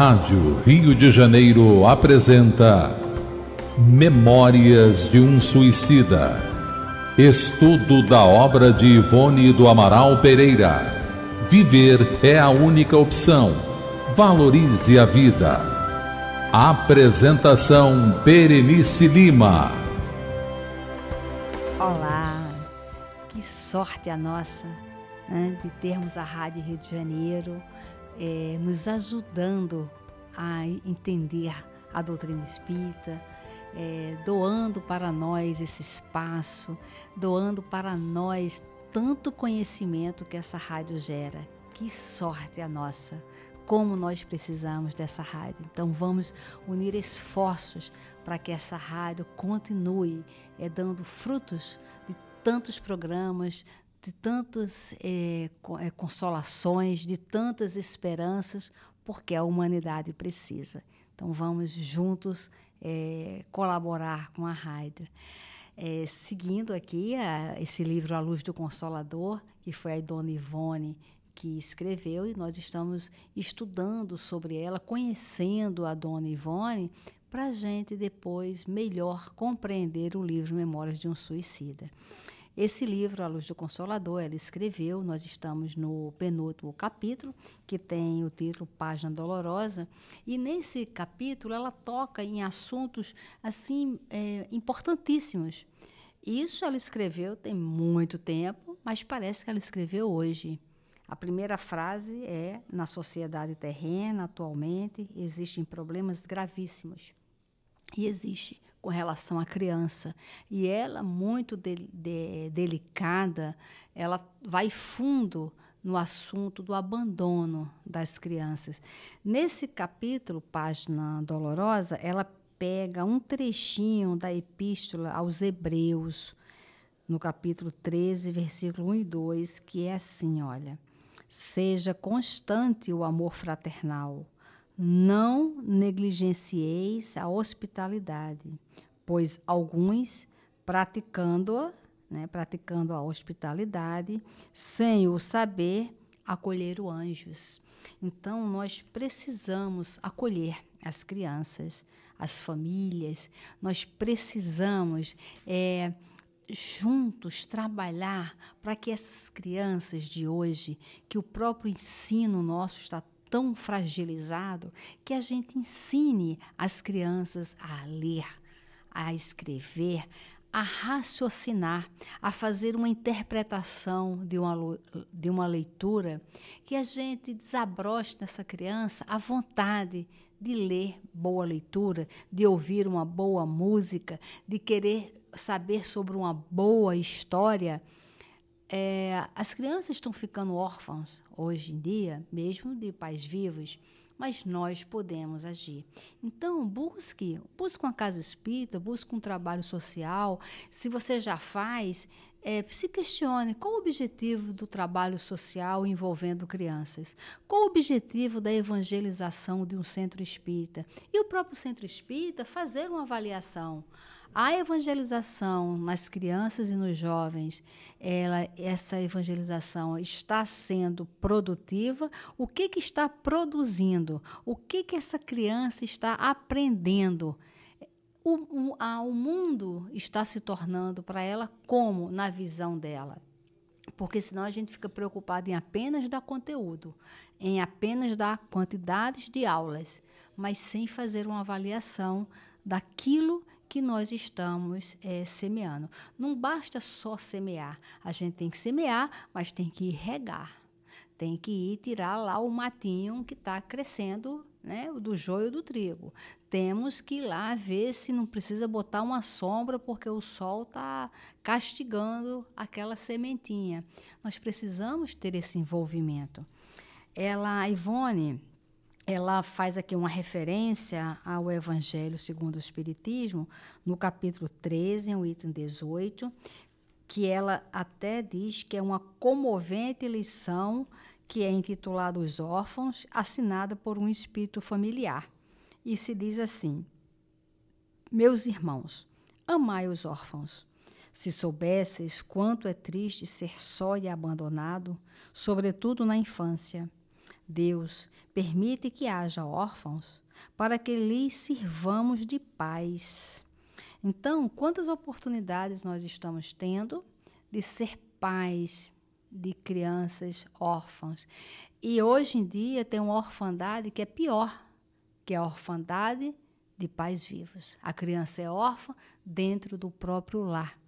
Rádio Rio de Janeiro apresenta Memórias de um Suicida. Estudo da obra de Ivone do Amaral Pereira. Viver é a única opção. Valorize a vida. Apresentação Berenice Lima. Olá, que sorte a nossa né, de termos a Rádio Rio de Janeiro é, nos ajudando a entender a doutrina espírita, é, doando para nós esse espaço, doando para nós tanto conhecimento que essa rádio gera. Que sorte a nossa! Como nós precisamos dessa rádio. Então vamos unir esforços para que essa rádio continue é, dando frutos de tantos programas, de tantas é, consolações, de tantas esperanças, porque a humanidade precisa. Então vamos juntos é, colaborar com a rádio. É, seguindo aqui a, esse livro A Luz do Consolador, que foi a dona Ivone que escreveu, e nós estamos estudando sobre ela, conhecendo a dona Ivone, para a gente depois melhor compreender o livro Memórias de um Suicida. Esse livro, A Luz do Consolador, ela escreveu, nós estamos no penúltimo capítulo, que tem o título Página Dolorosa, e nesse capítulo ela toca em assuntos assim é, importantíssimos. Isso ela escreveu tem muito tempo, mas parece que ela escreveu hoje. A primeira frase é: na sociedade terrena, atualmente, existem problemas gravíssimos. E existe com relação à criança. E ela, muito de, de, delicada, ela vai fundo no assunto do abandono das crianças. Nesse capítulo, página dolorosa, ela pega um trechinho da epístola aos Hebreus, no capítulo 13, versículo 1 e 2, que é assim, olha: Seja constante o amor fraternal não negligencieis a hospitalidade, pois alguns, praticando-a, né, praticando a hospitalidade, sem o saber, acolheram anjos. Então, nós precisamos acolher as crianças, as famílias, nós precisamos. É, juntos trabalhar para que essas crianças de hoje, que o próprio ensino nosso está tão fragilizado que a gente ensine as crianças a ler, a escrever, a raciocinar, a fazer uma interpretação de uma, de uma leitura, que a gente desabroche nessa criança a vontade de ler boa leitura, de ouvir uma boa música, de querer saber sobre uma boa história é, as crianças estão ficando órfãs hoje em dia, mesmo de pais vivos, mas nós podemos agir. Então, busque, busque uma casa espírita, busque um trabalho social. Se você já faz, é, se questione qual o objetivo do trabalho social envolvendo crianças, qual o objetivo da evangelização de um centro espírita. E o próprio centro espírita fazer uma avaliação a evangelização nas crianças e nos jovens, ela, essa evangelização está sendo produtiva? O que, que está produzindo? O que, que essa criança está aprendendo? O, o, a, o mundo está se tornando para ela como na visão dela? Porque senão a gente fica preocupado em apenas dar conteúdo, em apenas dar quantidades de aulas, mas sem fazer uma avaliação daquilo que nós estamos é, semeando. Não basta só semear, a gente tem que semear, mas tem que ir regar. Tem que ir tirar lá o matinho que está crescendo né, do joio do trigo. Temos que ir lá ver se não precisa botar uma sombra porque o sol está castigando aquela sementinha. Nós precisamos ter esse envolvimento. Ela, Ivone, ela faz aqui uma referência ao Evangelho segundo o Espiritismo, no capítulo 13, o item 18, que ela até diz que é uma comovente lição que é intitulada Os Órfãos, assinada por um espírito familiar. E se diz assim: Meus irmãos, amai os órfãos. Se soubesseis quanto é triste ser só e abandonado, sobretudo na infância, Deus permite que haja órfãos para que lhes sirvamos de paz. Então, quantas oportunidades nós estamos tendo de ser pais de crianças órfãs? E hoje em dia tem uma orfandade que é pior, que é a orfandade de pais vivos. A criança é órfã dentro do próprio lar.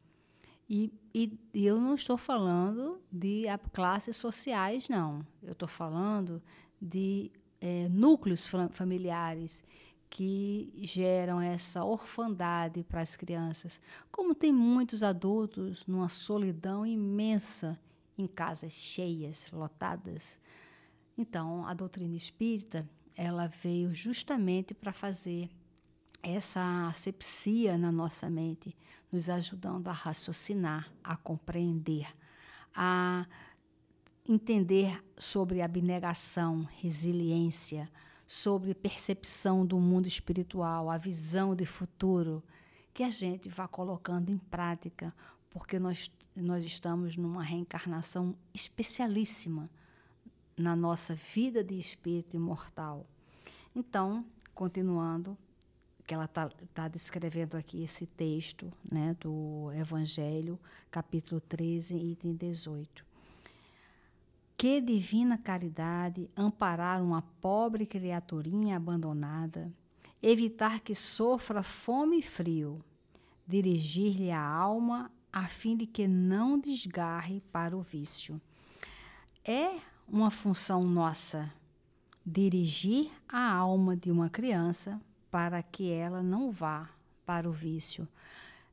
E, e, e eu não estou falando de classes sociais, não. Eu estou falando de é, núcleos familiares que geram essa orfandade para as crianças. Como tem muitos adultos numa solidão imensa em casas cheias, lotadas. Então, a doutrina espírita, ela veio justamente para fazer essa asepsia na nossa mente, nos ajudando a raciocinar, a compreender, a entender sobre abnegação, resiliência, sobre percepção do mundo espiritual, a visão de futuro, que a gente vá colocando em prática, porque nós, nós estamos numa reencarnação especialíssima na nossa vida de espírito imortal. Então, continuando, que ela está tá descrevendo aqui esse texto né, do Evangelho, capítulo 13, item 18. Que divina caridade amparar uma pobre criaturinha abandonada, evitar que sofra fome e frio, dirigir-lhe a alma a fim de que não desgarre para o vício. É uma função nossa dirigir a alma de uma criança para que ela não vá para o vício.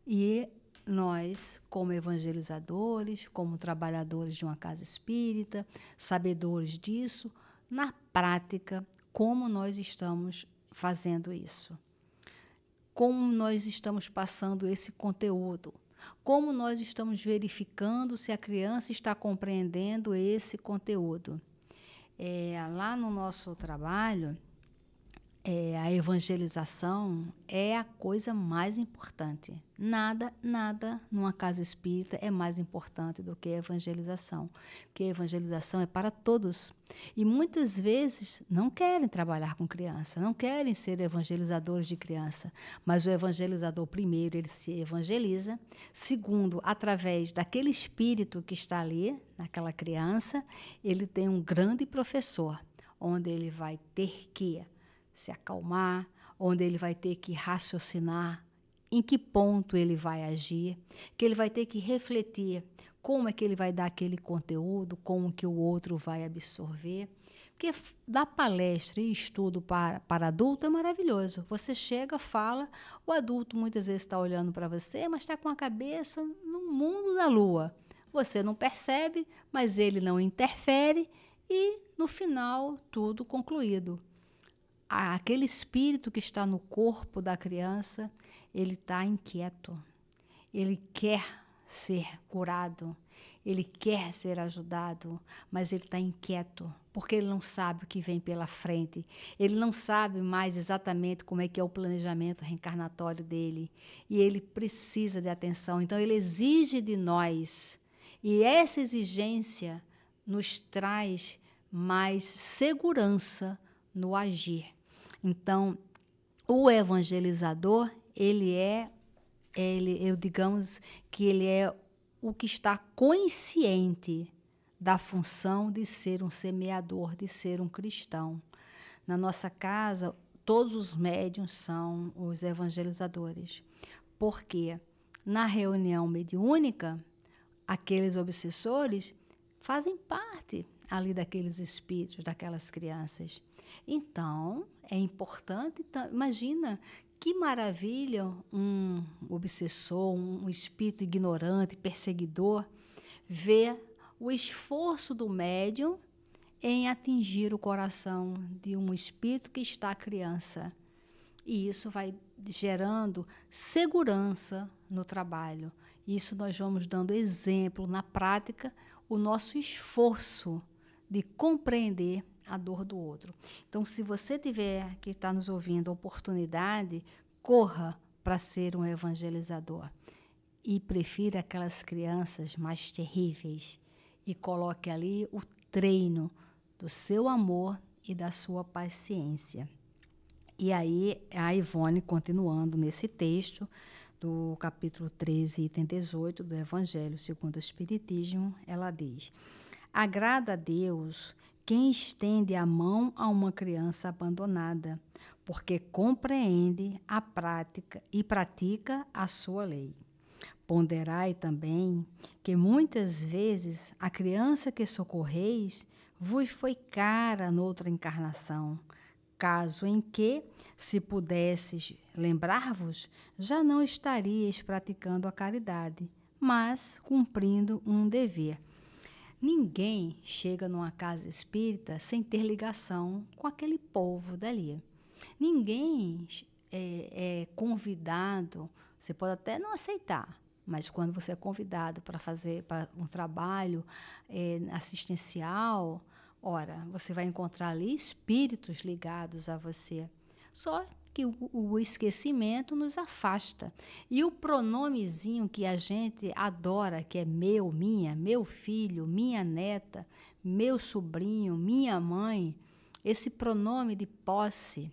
E nós, como evangelizadores, como trabalhadores de uma casa espírita, sabedores disso, na prática, como nós estamos fazendo isso? Como nós estamos passando esse conteúdo? Como nós estamos verificando se a criança está compreendendo esse conteúdo? É, lá no nosso trabalho, é, a evangelização é a coisa mais importante. Nada, nada numa casa espírita é mais importante do que a evangelização. Porque a evangelização é para todos. E muitas vezes não querem trabalhar com criança, não querem ser evangelizadores de criança. Mas o evangelizador, primeiro, ele se evangeliza. Segundo, através daquele espírito que está ali, naquela criança, ele tem um grande professor, onde ele vai ter que se acalmar, onde ele vai ter que raciocinar em que ponto ele vai agir, que ele vai ter que refletir como é que ele vai dar aquele conteúdo, como que o outro vai absorver. Porque dar palestra e estudo para, para adulto é maravilhoso. Você chega, fala, o adulto muitas vezes está olhando para você, mas está com a cabeça no mundo da lua. Você não percebe, mas ele não interfere e no final tudo concluído aquele espírito que está no corpo da criança, ele está inquieto. Ele quer ser curado, ele quer ser ajudado, mas ele está inquieto, porque ele não sabe o que vem pela frente. Ele não sabe mais exatamente como é que é o planejamento reencarnatório dele. E ele precisa de atenção. Então ele exige de nós. E essa exigência nos traz mais segurança no agir. Então, o evangelizador, ele é, ele, eu digamos que ele é o que está consciente da função de ser um semeador, de ser um cristão. Na nossa casa, todos os médiums são os evangelizadores. Porque na reunião mediúnica, aqueles obsessores fazem parte ali daqueles espíritos, daquelas crianças. Então, é importante. Imagina que maravilha um obsessor, um espírito ignorante, perseguidor, ver o esforço do médium em atingir o coração de um espírito que está criança. E isso vai gerando segurança no trabalho. Isso nós vamos dando exemplo na prática, o nosso esforço de compreender a dor do outro. Então, se você tiver que está nos ouvindo oportunidade, corra para ser um evangelizador e prefira aquelas crianças mais terríveis e coloque ali o treino do seu amor e da sua paciência. E aí, a Ivone, continuando nesse texto, do capítulo 13, item 18 do Evangelho segundo o Espiritismo, ela diz: Agrada a Deus quem estende a mão a uma criança abandonada, porque compreende a prática e pratica a sua lei. Ponderai também que muitas vezes a criança que socorreis vos foi cara noutra encarnação, caso em que, se pudesses lembrar-vos, já não estaríeis praticando a caridade, mas cumprindo um dever. Ninguém chega numa casa espírita sem ter ligação com aquele povo dali. Ninguém é, é convidado, você pode até não aceitar, mas quando você é convidado para fazer um trabalho é, assistencial, Ora, você vai encontrar ali espíritos ligados a você. Só que o, o, esquecimento nos afasta. E o pronomezinho que a gente adora, que é meu, minha, meu filho, minha neta, meu sobrinho, minha mãe, esse pronome de posse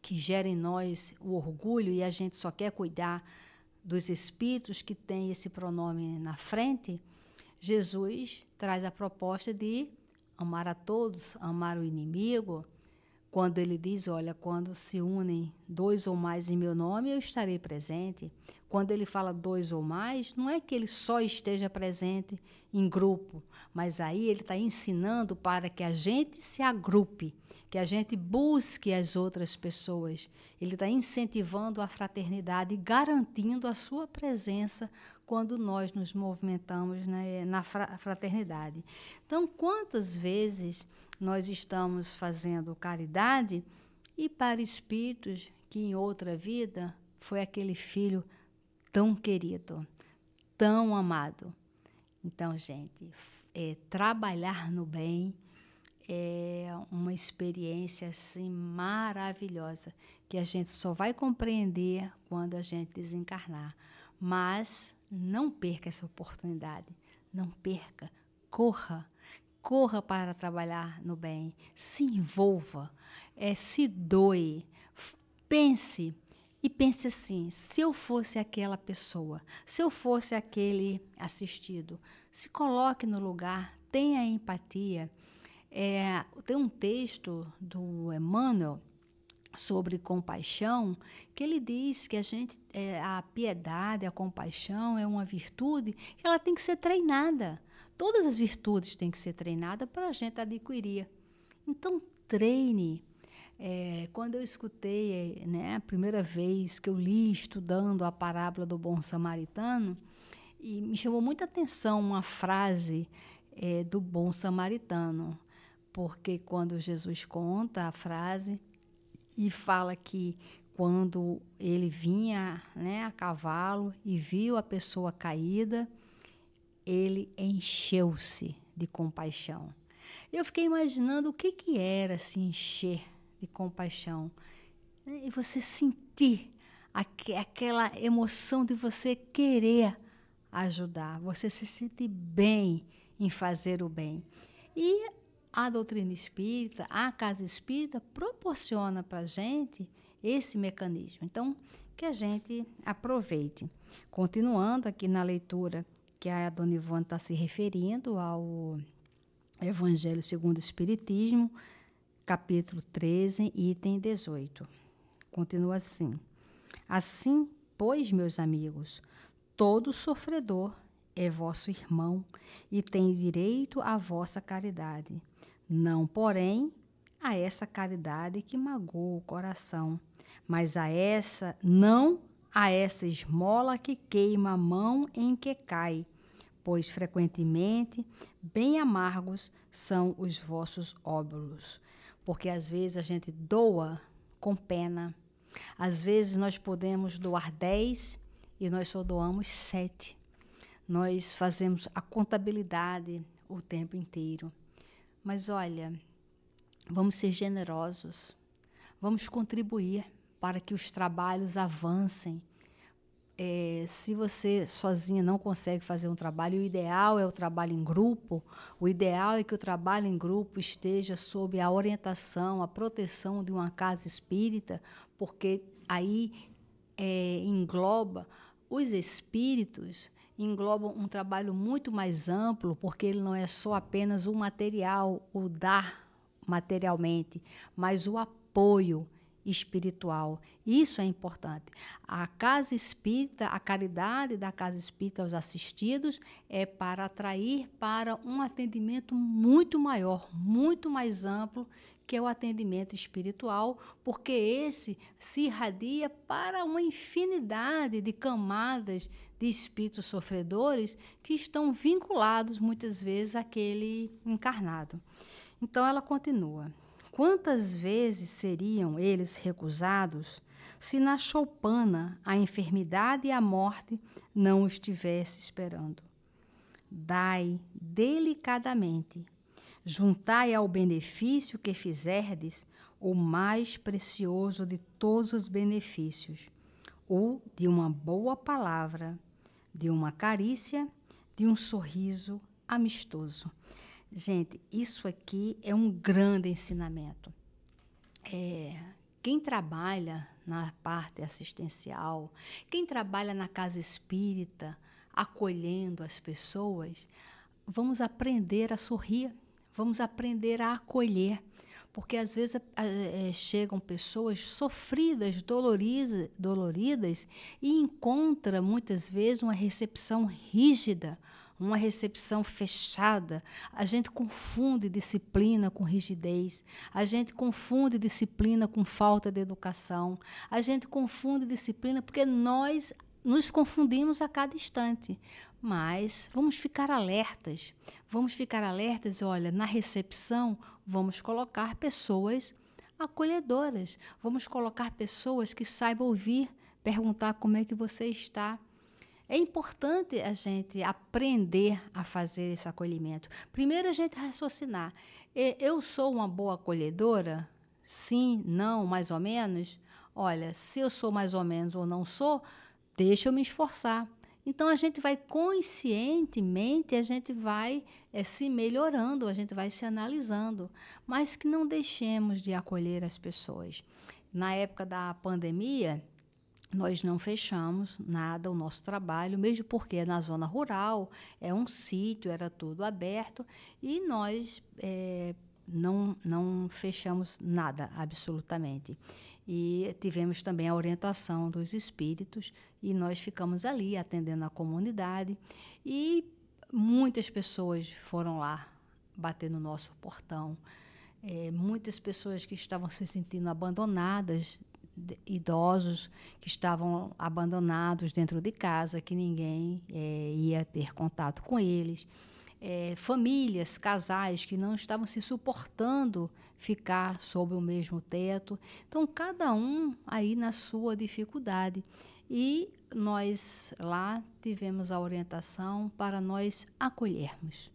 que gera em nós o orgulho e a gente só quer cuidar dos espíritos que têm esse pronome na frente, Jesus traz a proposta de amar a todos, amar o inimigo, quando ele diz, olha, quando se unem dois ou mais em meu nome, eu estarei presente. Quando ele fala dois ou mais, não é que ele só esteja presente em grupo, mas aí ele está ensinando para que a gente se agrupe, que a gente busque as outras pessoas. Ele está incentivando a fraternidade garantindo a sua presença quando nós nos movimentamos né, na fraternidade. Então, quantas vezes nós estamos fazendo caridade e para espíritos que em outra vida foi aquele filho tão querido, tão amado. Então, gente, é, trabalhar no bem é uma experiência assim maravilhosa que a gente só vai compreender quando a gente desencarnar. Mas não perca essa oportunidade, não perca, corra, corra para trabalhar no bem, se envolva, é, se doe, pense e pense assim: se eu fosse aquela pessoa, se eu fosse aquele assistido, se coloque no lugar, tenha empatia. É, tem um texto do Emmanuel sobre compaixão, que ele diz que a gente, é, a piedade, a compaixão é uma virtude que ela tem que ser treinada. Todas as virtudes têm que ser treinadas para a gente adquirir. Então, treine. É, quando eu escutei, né, a primeira vez que eu li estudando a parábola do bom samaritano, e me chamou muita atenção uma frase é, do bom samaritano, porque quando Jesus conta a frase, e fala que quando ele vinha né, a cavalo e viu a pessoa caída, ele encheu-se de compaixão. Eu fiquei imaginando o que, que era se encher de compaixão. E você sentir aquela emoção de você querer ajudar, você se sentir bem em fazer o bem. E a doutrina espírita, a casa espírita proporciona para a gente esse mecanismo. Então, que a gente aproveite. Continuando aqui na leitura que a Dona Ivone está se referindo ao Evangelho segundo o Espiritismo, capítulo 13, item 18. Continua assim: Assim, pois, meus amigos, todo sofredor é vosso irmão e tem direito à vossa caridade não, porém, a essa caridade que magoa o coração, mas a essa, não a essa esmola que queima a mão em que cai, pois frequentemente bem amargos são os vossos óbulos, porque às vezes a gente doa com pena, às vezes nós podemos doar dez e nós só doamos sete. Nós fazemos a contabilidade o tempo inteiro. Mas olha, vamos ser generosos, vamos contribuir para que os trabalhos avancem. É, se você sozinha não consegue fazer um trabalho, o ideal é o trabalho em grupo. O ideal é que o trabalho em grupo esteja sob a orientação, a proteção de uma casa espírita, porque aí é, engloba os espíritos, engloba um trabalho muito mais amplo, porque ele não é só apenas o material, o dar materialmente, mas o apoio espiritual. Isso é importante. A casa espírita, a caridade da casa espírita aos assistidos é para atrair para um atendimento muito maior, muito mais amplo, que é o atendimento espiritual, porque esse se irradia para uma infinidade de camadas de espíritos sofredores que estão vinculados muitas vezes àquele encarnado. Então ela continua. Quantas vezes seriam eles recusados se na choupana a enfermidade e a morte não estivesse esperando? Dai delicadamente, juntai ao benefício que fizerdes o mais precioso de todos os benefícios, o de uma boa palavra, de uma carícia, de um sorriso amistoso. Gente, isso aqui é um grande ensinamento. É, quem trabalha na parte assistencial, quem trabalha na casa espírita, acolhendo as pessoas, vamos aprender a sorrir, vamos aprender a acolher. Porque às vezes é, chegam pessoas sofridas, doloridas, doloridas e encontra muitas vezes uma recepção rígida, uma recepção fechada. A gente confunde disciplina com rigidez. A gente confunde disciplina com falta de educação. A gente confunde disciplina porque nós nos confundimos a cada instante. Mas vamos ficar alertas. Vamos ficar alertas, olha, na recepção, vamos colocar pessoas acolhedoras. Vamos colocar pessoas que saibam ouvir, perguntar como é que você está. É importante a gente aprender a fazer esse acolhimento. Primeiro, a gente raciocinar. Eu sou uma boa acolhedora? Sim, não, mais ou menos? Olha, se eu sou mais ou menos ou não sou, deixa eu me esforçar. Então a gente vai conscientemente, a gente vai é, se melhorando, a gente vai se analisando, mas que não deixemos de acolher as pessoas. Na época da pandemia, nós não fechamos nada o nosso trabalho, mesmo porque na zona rural é um sítio, era tudo aberto e nós é, não, não fechamos nada absolutamente. E tivemos também a orientação dos espíritos e nós ficamos ali atendendo a comunidade e muitas pessoas foram lá bater no nosso portão. É, muitas pessoas que estavam se sentindo abandonadas idosos que estavam abandonados dentro de casa, que ninguém é, ia ter contato com eles. É, famílias, casais que não estavam se suportando ficar sob o mesmo teto. Então, cada um aí na sua dificuldade. E nós lá tivemos a orientação para nós acolhermos.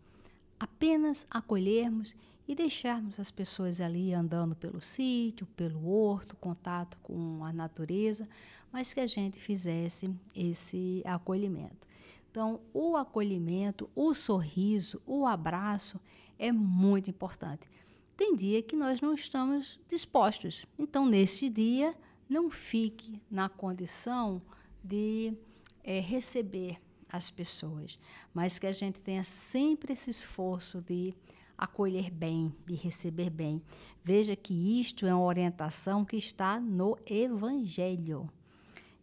Apenas acolhermos e deixarmos as pessoas ali andando pelo sítio, pelo horto, contato com a natureza, mas que a gente fizesse esse acolhimento. Então, o acolhimento, o sorriso, o abraço é muito importante. Tem dia que nós não estamos dispostos. Então, nesse dia, não fique na condição de é, receber as pessoas, mas que a gente tenha sempre esse esforço de acolher bem, de receber bem. Veja que isto é uma orientação que está no Evangelho.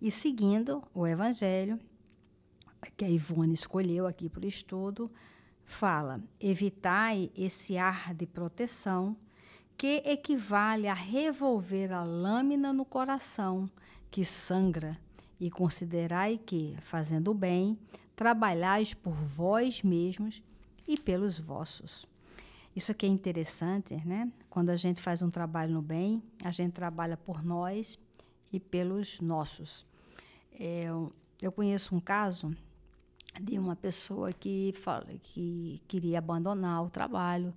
E seguindo o Evangelho, que a Ivone escolheu aqui para o estudo, fala: evitai esse ar de proteção que equivale a revolver a lâmina no coração que sangra, e considerai que, fazendo o bem, trabalhais por vós mesmos e pelos vossos. Isso aqui é interessante, né? Quando a gente faz um trabalho no bem, a gente trabalha por nós e pelos nossos. É, eu conheço um caso de uma pessoa que, fala, que queria abandonar o trabalho,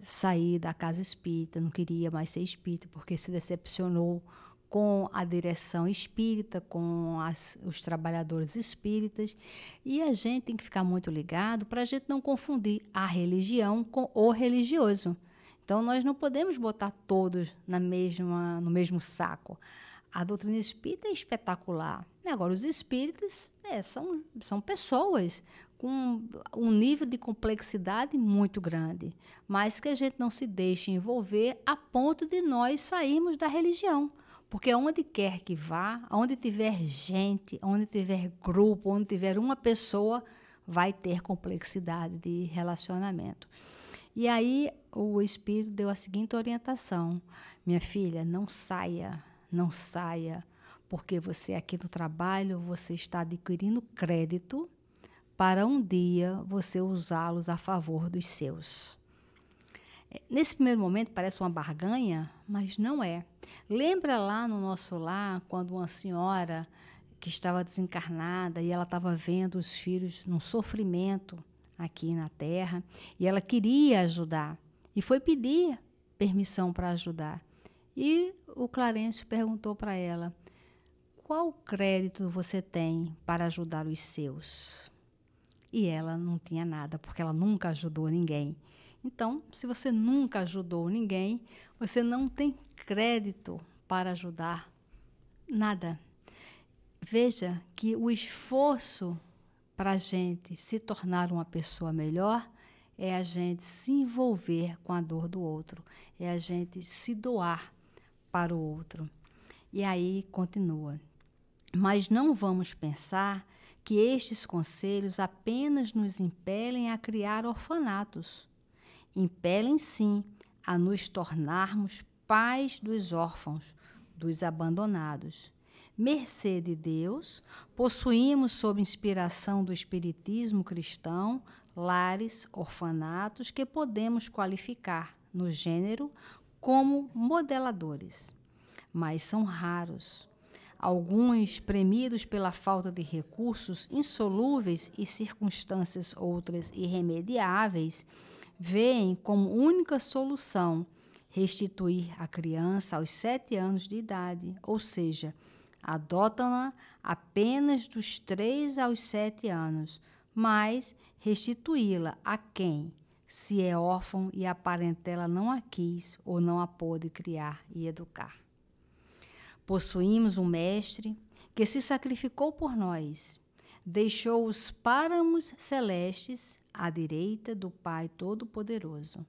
sair da casa espírita, não queria mais ser espírita, porque se decepcionou com a direção espírita, com as, os trabalhadores espíritas. E a gente tem que ficar muito ligado para a gente não confundir a religião com o religioso. Então, nós não podemos botar todos na mesma, no mesmo saco. A doutrina espírita é espetacular. Agora, os espíritas é, são, são pessoas com um nível de complexidade muito grande, mas que a gente não se deixe envolver a ponto de nós sairmos da religião. Porque onde quer que vá, onde tiver gente, onde tiver grupo, onde tiver uma pessoa, vai ter complexidade de relacionamento. E aí o Espírito deu a seguinte orientação: minha filha, não saia, não saia, porque você aqui no trabalho você está adquirindo crédito para um dia você usá-los a favor dos seus. Nesse primeiro momento parece uma barganha, mas não é. Lembra lá no nosso lar, quando uma senhora que estava desencarnada e ela estava vendo os filhos num sofrimento aqui na terra e ela queria ajudar e foi pedir permissão para ajudar. E o Clarencio perguntou para ela: qual crédito você tem para ajudar os seus? E ela não tinha nada, porque ela nunca ajudou ninguém. Então, se você nunca ajudou ninguém, você não tem crédito para ajudar nada. Veja que o esforço para a gente se tornar uma pessoa melhor é a gente se envolver com a dor do outro, é a gente se doar para o outro. E aí continua. Mas não vamos pensar que estes conselhos apenas nos impelem a criar orfanatos. Impelem sim a nos tornarmos pais dos órfãos, dos abandonados. Mercê de Deus, possuímos, sob inspiração do Espiritismo cristão, lares, orfanatos que podemos qualificar no gênero como modeladores, mas são raros. Alguns, premidos pela falta de recursos insolúveis e circunstâncias outras irremediáveis, veem como única solução restituir a criança aos sete anos de idade, ou seja, adotam-na apenas dos três aos sete anos, mas restituí-la a quem, se é órfão e a parentela não a quis ou não a pôde criar e educar. Possuímos um mestre que se sacrificou por nós, deixou os páramos celestes à direita do Pai Todo-Poderoso.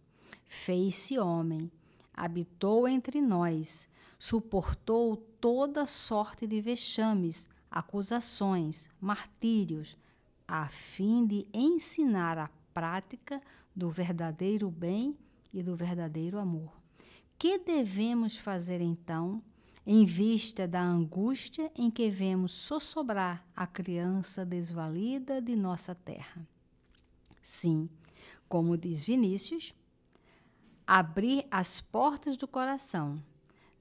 Fez-se homem, habitou entre nós, suportou toda sorte de vexames, acusações, martírios, a fim de ensinar a prática do verdadeiro bem e do verdadeiro amor. Que devemos fazer então em vista da angústia em que vemos sossobrar a criança desvalida de nossa terra. Sim, como diz Vinícius, abrir as portas do coração,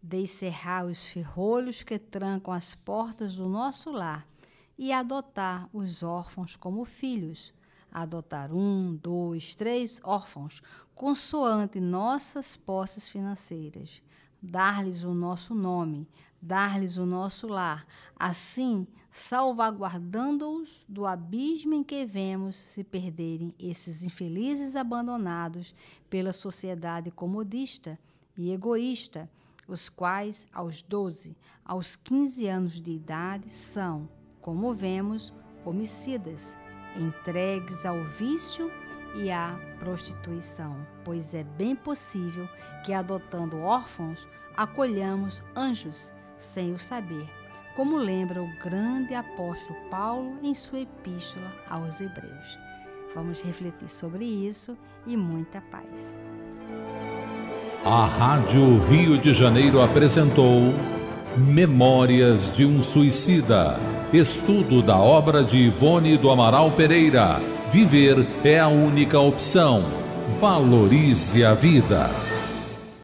descerrar os ferrolhos que trancam as portas do nosso lar e adotar os órfãos como filhos. Adotar um, dois, três órfãos, consoante nossas posses financeiras dar-lhes o nosso nome, dar-lhes o nosso lar, assim salvaguardando-os do abismo em que vemos se perderem esses infelizes abandonados pela sociedade comodista e egoísta, os quais, aos 12, aos 15 anos de idade, são, como vemos, homicidas, entregues ao vício e à prostituição, pois é bem possível que, adotando órfãos, acolhamos anjos sem o saber, como lembra o grande apóstolo Paulo em sua epístola aos Hebreus. Vamos refletir sobre isso e muita paz. A Rádio Rio de Janeiro apresentou Memórias de um Suicida. Estudo da obra de Ivone do Amaral Pereira Viver é a única opção. Valorize a vida.